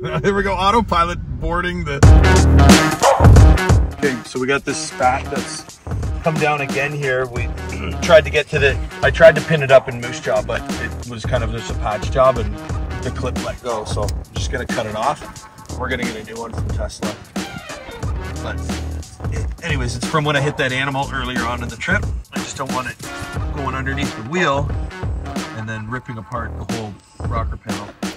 there we go, autopilot boarding the. Okay, so we got this spat that's come down again here. We tried to get to the, I tried to pin it up in Moose Jaw, but it was kind of just a patch job and the clip let go. So I'm just gonna cut it off. We're gonna get a new one from Tesla. But anyways, it's from when I hit that animal earlier on in the trip. I just don't want it going underneath the wheel and then ripping apart the whole rocker panel.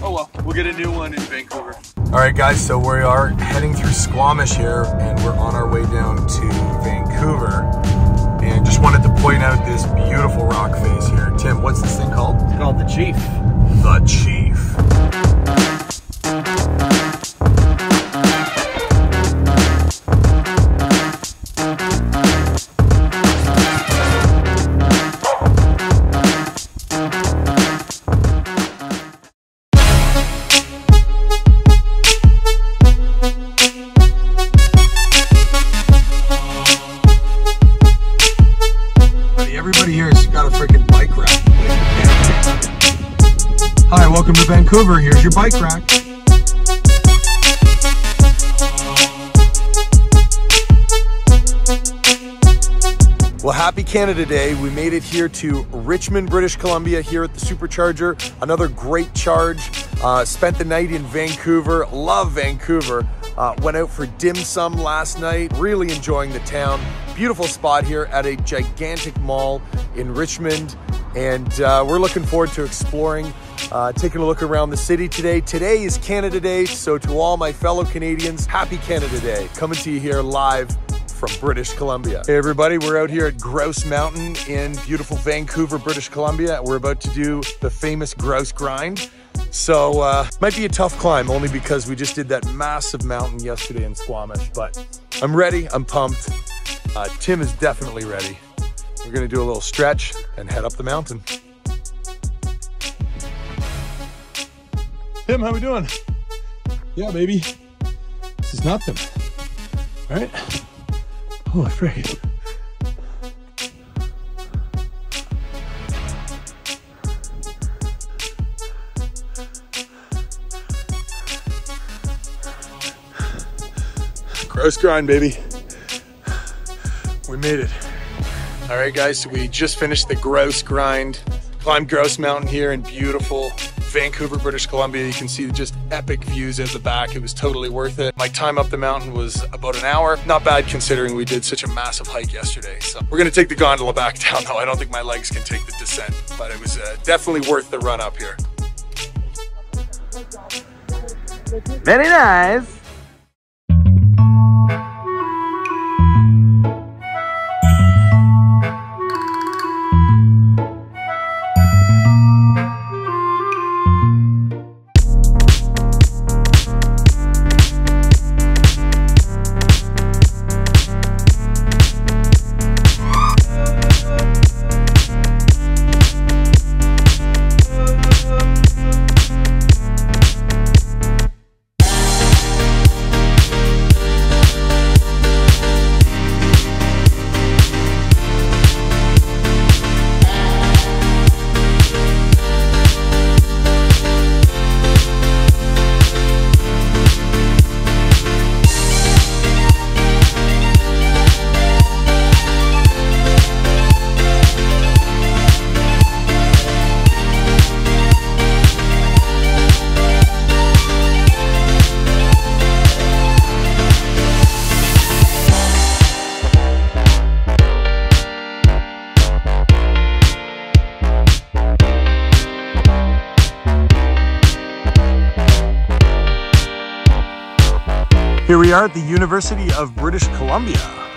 Oh well, we'll get a new one in Vancouver. All right, guys, so we are heading through Squamish here, and we're on our way down to Vancouver. And just wanted to point out this beautiful rock face here. Tim, what's this thing called? It's called the Chief. The Chief. Vancouver. Here's your bike rack. Well, happy Canada Day. We made it here to Richmond, British Columbia, here at the Supercharger. Another great charge. Uh, spent the night in Vancouver. Love Vancouver. Uh, went out for dim sum last night. Really enjoying the town. Beautiful spot here at a gigantic mall in Richmond. And uh, we're looking forward to exploring, uh, taking a look around the city today. Today is Canada Day, so to all my fellow Canadians, happy Canada Day. Coming to you here live from British Columbia. Hey everybody, we're out here at Grouse Mountain in beautiful Vancouver, British Columbia. We're about to do the famous grouse grind. So uh, might be a tough climb only because we just did that massive mountain yesterday in Squamish, but I'm ready, I'm pumped. Uh, Tim is definitely ready. We're gonna do a little stretch and head up the mountain. Tim, how we doing? Yeah, baby. This is nothing. All right? Oh, I'm afraid. Grouse grind, baby. We made it. All right, guys, so we just finished the Grouse grind. Climbed Grouse Mountain here in beautiful Vancouver, British Columbia. You can see just epic views at the back. It was totally worth it. My time up the mountain was about an hour. Not bad considering we did such a massive hike yesterday. So we're gonna take the gondola back down though. I don't think my legs can take the descent, but it was uh, definitely worth the run up here. Very nice. Here we are at the University of British Columbia.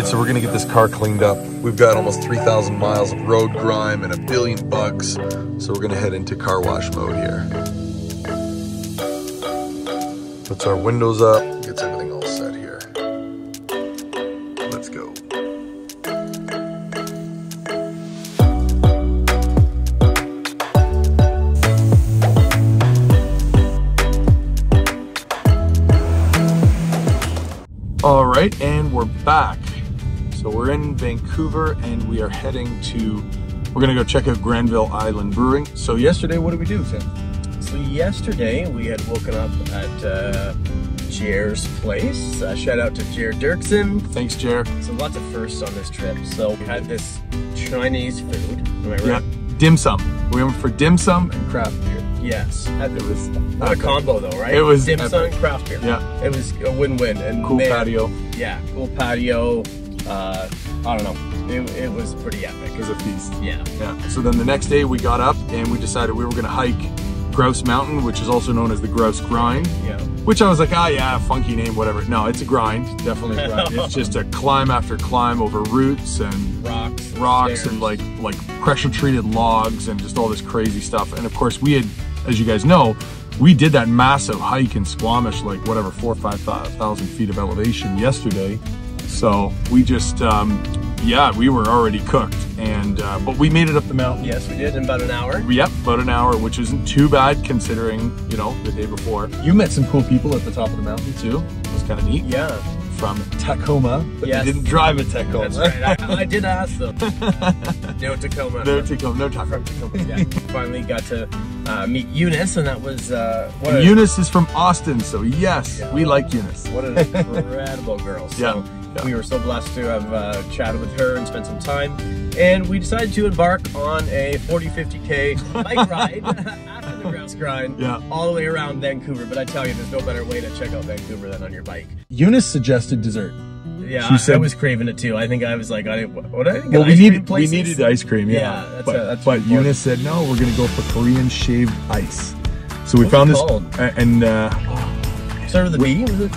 Right, so we're gonna get this car cleaned up. We've got almost 3,000 miles of road grime and a billion bugs, so we're gonna head into car wash mode here. Puts our windows up, gets everything all set here. Let's go. All right, and we're back. We're in Vancouver and we are heading to, we're gonna go check out Granville Island Brewing. So yesterday, what did we do, Sam? So yesterday we had woken up at uh, Jer's place. Uh, shout out to Jer Dirksen. Thanks, Jer. So lots of firsts on this trip. So we had this Chinese food. Am I right? Yeah, dim sum. We went for dim sum and craft beer. Yes. It was a combo though, right? It was dim sum and craft beer. Yeah. It was a win-win and cool man, patio. Yeah, cool patio. Uh, I don't know. It, it was pretty epic. It was a feast. Yeah. Yeah. So then the next day we got up and we decided we were gonna hike Grouse Mountain, which is also known as the Grouse Grind. Yeah. Which I was like, ah, yeah, funky name, whatever. No, it's a grind, definitely a grind. it's just a climb after climb over roots and Rocks. rocks stairs. and like like pressure treated logs and just all this crazy stuff. And of course, we had, as you guys know, we did that massive hike in Squamish, like whatever four or five thou- feet of elevation yesterday. So we just, um, yeah, we were already cooked, and uh, but we made it up the mountain. Yes, we did in about an hour. Yep, about an hour, which isn't too bad considering, you know, the day before. You met some cool people at the top of the mountain too. It was kind of neat. Yeah. From Tacoma, but Yes. they didn't drive a Tacoma. That's right. I, I did ask them. no Tacoma. no Tacoma, no Tacoma. yeah. Finally got to uh, meet Eunice, and that was uh, what, a, Eunice is from Austin, so yes, Yeah. we like Eunice. what an incredible girl. So Yeah, yeah. we were so blessed to have uh, chatted with her and spent some time. And we decided to embark on a 40, 50k bike ride after the grouse grind, Yeah. all the way around Vancouver. But I tell you, there's no better way to check out Vancouver than on your bike. Eunice suggested dessert. Yeah, She I, said- I was craving it too. I think I was like, I didn't, what I think? Well, we needed we needed ice cream, yeah. Yeah, that's but a- that's but important. Eunice said no, we're gonna go for Korean shaved ice. So we What's found this, called? and uh, Started with a B, was it?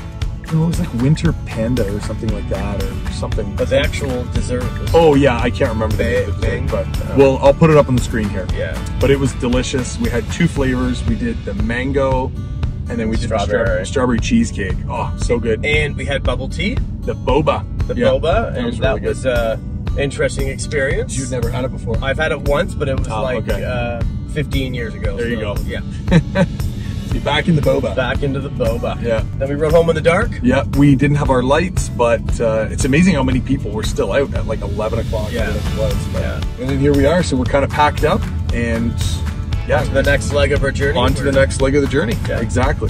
No, it was like Winter Panda or something like that, or something. But the actual dessert was. Oh yeah, I can't remember the name of the dessert, but well, I'll put it up on the screen here. Yeah. But it was delicious. We had two flavors. We did the mango, and then we did the Strawberry. strawberry, strawberry cheesecake. Oh, so good. And we had bubble tea, The boba. the boba, and that really was a interesting experience. You've never had it before. I've had it once, but it was Oh, like okay. uh, 15 years ago. There you go. Yeah. Be back in the boba. Back into the boba. Yeah. Then we rode home in the dark. Yeah, we didn't have our lights, but uh, it's amazing how many people were still out at like 11 o'clock. Yeah. Was. Yeah. And then here we are, so we're kind of packed up, and yeah, to The next leg of our journey. on to the next leg of the journey. Yeah. Exactly.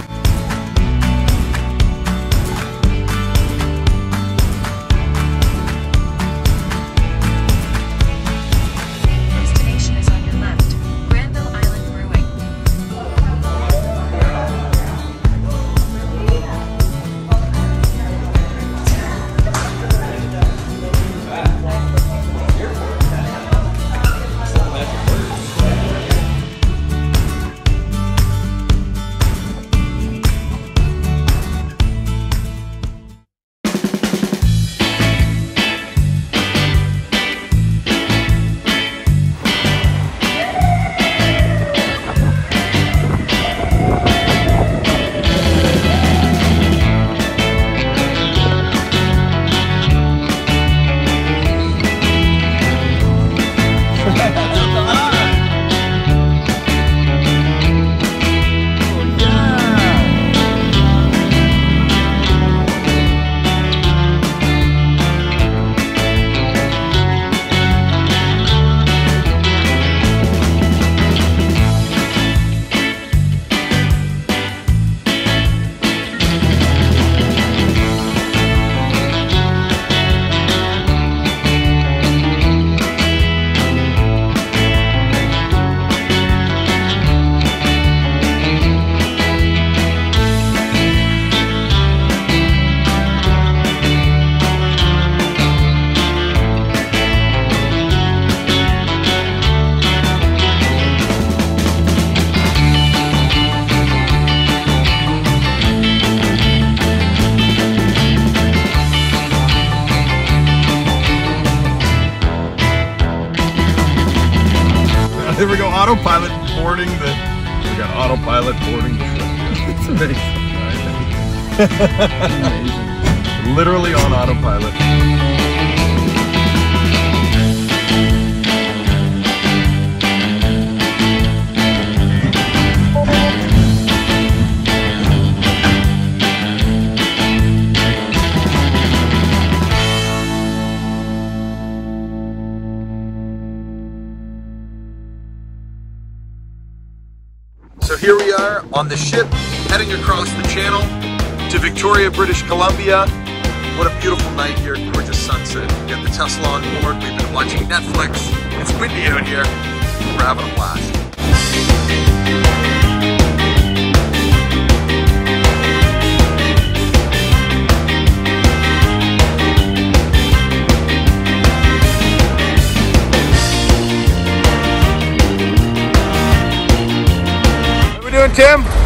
Autopilot boarding the. We got autopilot boarding the ship. It's amazing. Literally on autopilot. On the ship heading across the channel to Victoria, British Columbia. What a beautiful night here, gorgeous sunset. We got the Tesla on board, we've been watching Netflix. It's windy out here. We're having a blast. Doing, Tim?